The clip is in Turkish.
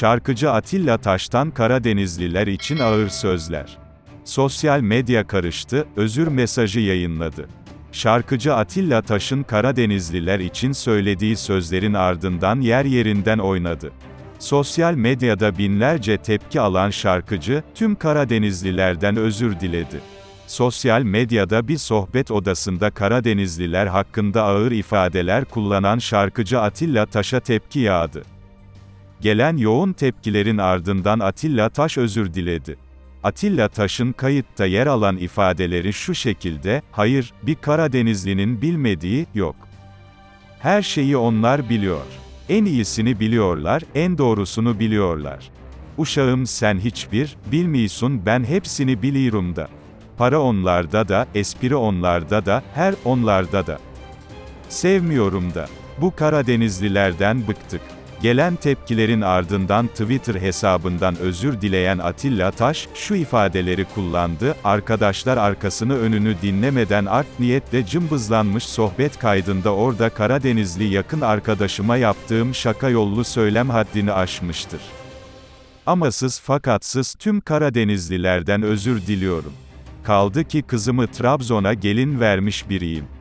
Şarkıcı Atilla Taş'tan Karadenizliler için ağır sözler. Sosyal medya karıştı, özür mesajı yayınladı. Şarkıcı Atilla Taş'ın Karadenizliler için söylediği sözlerin ardından yer yerinden oynadı. Sosyal medyada binlerce tepki alan şarkıcı, tüm Karadenizlilerden özür diledi. Sosyal medyada bir sohbet odasında Karadenizliler hakkında ağır ifadeler kullanan şarkıcı Atilla Taş'a tepki yağdı. Gelen yoğun tepkilerin ardından Atilla Taş özür diledi. Atilla Taş'ın kayıtta yer alan ifadeleri şu şekilde, hayır, bir Karadenizlinin bilmediği, yok. Her şeyi onlar biliyor. En iyisini biliyorlar, en doğrusunu biliyorlar. Uşağım sen hiçbir, bilmiyorsun ben hepsini biliyorum da. Para onlarda da, espri onlarda da, her onlarda da. Sevmiyorum da. Bu Karadenizlilerden bıktık. Gelen tepkilerin ardından Twitter hesabından özür dileyen Atilla Taş, şu ifadeleri kullandı, arkadaşlar arkasını önünü dinlemeden art niyetle cımbızlanmış sohbet kaydında orada Karadenizli yakın arkadaşıma yaptığım şaka yollu söylem haddini aşmıştır. Amasız fakatsız tüm Karadenizlilerden özür diliyorum. Kaldı ki kızımı Trabzon'a gelin vermiş biriyim.